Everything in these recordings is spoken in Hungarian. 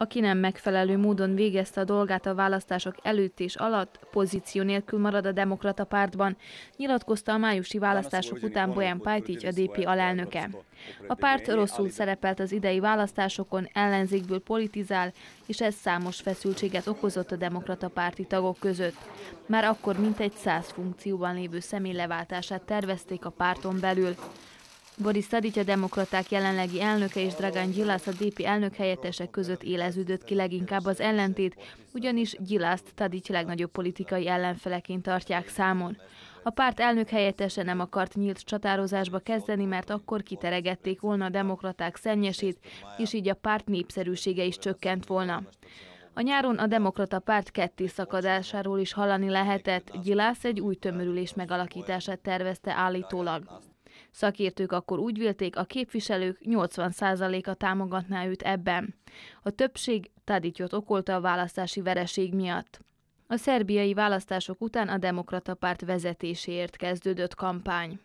Aki nem megfelelő módon végezte a dolgát a választások előtt és alatt, pozíció nélkül marad a demokrata pártban, nyilatkozta a májusi választások után Bojan Pajtics, a DP alelnöke. A párt rosszul szerepelt az idei választásokon, ellenzékből politizál, és ez számos feszültséget okozott a demokrata párti tagok között. Már akkor mintegy száz funkcióban lévő személy leváltását tervezték a párton belül. Boris Tadic a demokraták jelenlegi elnöke és Dragan Gyilász a DP elnök helyettesek között éleződött ki leginkább az ellentét, ugyanis Gyilászt Tadic legnagyobb politikai ellenfeleként tartják számon. A párt elnök helyettese nem akart nyílt csatározásba kezdeni, mert akkor kiteregették volna a demokraták szennyesét, és így a párt népszerűsége is csökkent volna. A nyáron a demokrata párt ketté szakadásáról is hallani lehetett, Gyilász egy új tömörülés megalakítását tervezte állítólag. Szakértők akkor úgy vélték, a képviselők 80%-a támogatná őt ebben. A többség Tadityot okolta a választási vereség miatt. A szerbiai választások után a demokrata párt vezetéséért kezdődött kampány.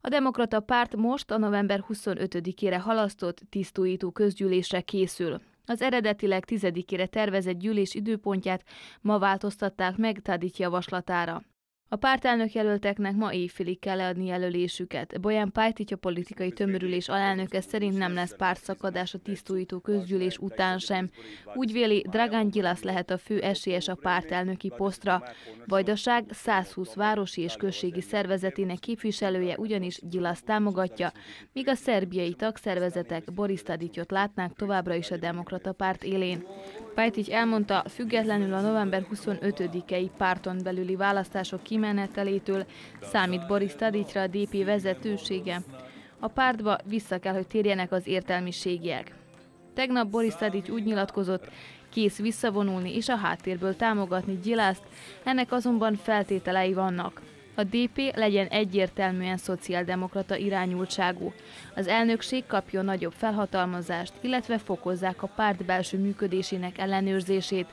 A demokrata párt most a november 25-ére halasztott tisztújító közgyűlésre készül. Az eredetileg tizedikére tervezett gyűlés időpontját ma változtatták meg Tadic javaslatára. A pártelnök jelölteknek ma éjfélig kell leadni jelölésüket. Bojan Pajtic a politikai tömörülés alelnöke szerint nem lesz pártszakadás a tisztújító közgyűlés után sem. Úgy véli, Dragan Gyilasz lehet a fő esélyes a pártelnöki posztra. Vajdaság 120 városi és községi szervezetének képviselője ugyanis Gyilasz támogatja, míg a szerbiai tagszervezetek Boris Tadityot látnák továbbra is a demokrata párt élén. Pajtic elmondta, függetlenül a november 25-i párton belüli választások kimenetelétől számít Boris Tadicsra a DP vezetősége. A pártba vissza kell, hogy térjenek az értelmiségiek. Tegnap Boris Tadic úgy nyilatkozott, kész visszavonulni és a háttérből támogatni Gyilászt, ennek azonban feltételei vannak. A DP legyen egyértelműen szociáldemokrata irányultságú. Az elnökség kapjon nagyobb felhatalmazást, illetve fokozzák a párt belső működésének ellenőrzését.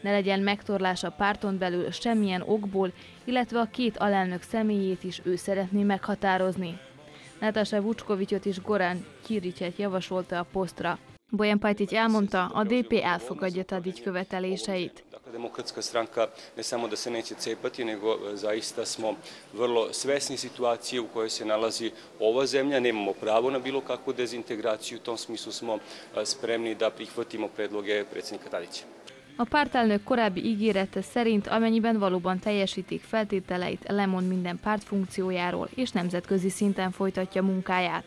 Ne legyen megtorlás a párton belül semmilyen okból, illetve a két alelnök személyét is ő szeretné meghatározni. Natasha Vuckovicsot és Goran Kiricset javasolta a posztra. Bojan Pajtić elmondta, a DP elfogadja Tadić követeléseit. Demokratska stranka ne samo da se neće cepati, nego zaista smo vrlo svesni situacije u kojoj se nalazi ova zemlja. Nemamo pravo na bilo kakvu dezintegraciju. U tom smislu smo spremni da prihvatimo predloge predsjednika Tadića. A pártelnök korábbi ígérete szerint, amennyiben valóban teljesítik feltételeit, lemond minden párt funkciójáról és nemzetközi szinten folytatja munkáját.